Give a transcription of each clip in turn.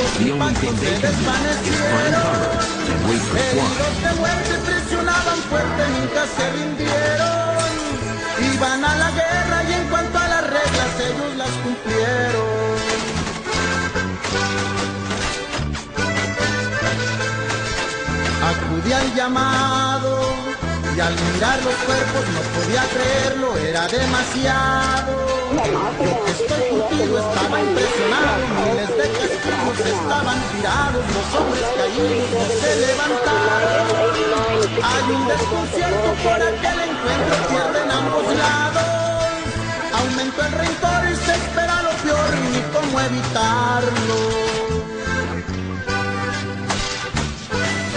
The only thing they can do is find cover and wait for SWAT. de muerte presionaban fuerte, nunca se rindieron. Iban a la guerra y en cuanto a las reglas ellos las cumplieron. Acudí al llamado y al mirar los cuerpos no podía creerlo, era demasiado. Estoy contigo estaba impresionado, miles de testigos estaban tirados, los hombres caídos se levantaron. Hay un desconcierto por aquel encuentro, pierden ambos lados. Aumentó el rencor y se espera lo peor, ni cómo evitarlo.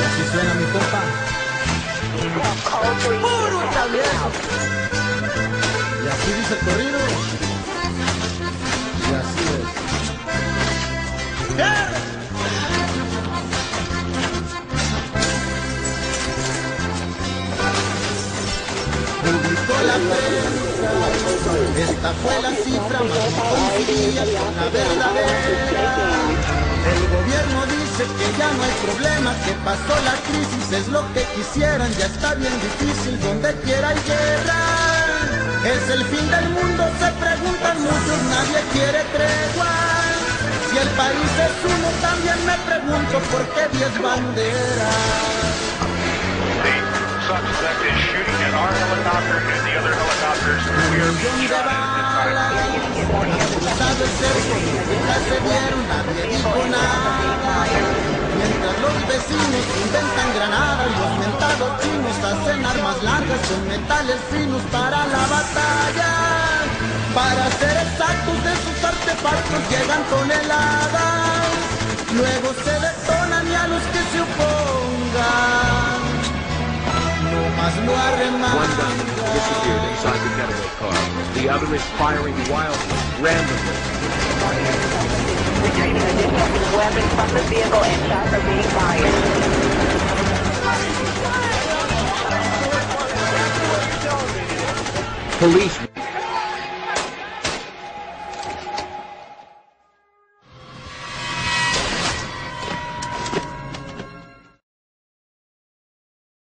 Así suena mi compa. Puro. Así dice el corrido. Y así es. ¡Eh! Publicó la prensa. Esta fue la cifra más coincidía con la verdadera. El gobierno dice que ya no hay problema, que pasó la crisis, es lo que quisieran, ya está bien difícil, donde quiera hay guerra. Es el fin del mundo, se preguntan muchos, nadie quiere tregua. Si el país es uno, también me pregunto por qué diez banderas. The suspect is shooting at our helicopter and the other helicopters. We are being shot at inside. Sabe ser nunca se vieron, nadie dijo nada. Largas con metales finos para la batalla. Para ser exactos de sus artefactos llegan toneladas. Luego se detonan y a los que se opongan. No más lo arremangan. disappeared inside the getaway car. The other is firing wildly, randomly. Retrieving additional weapons from the vehicle and shots are being fired. police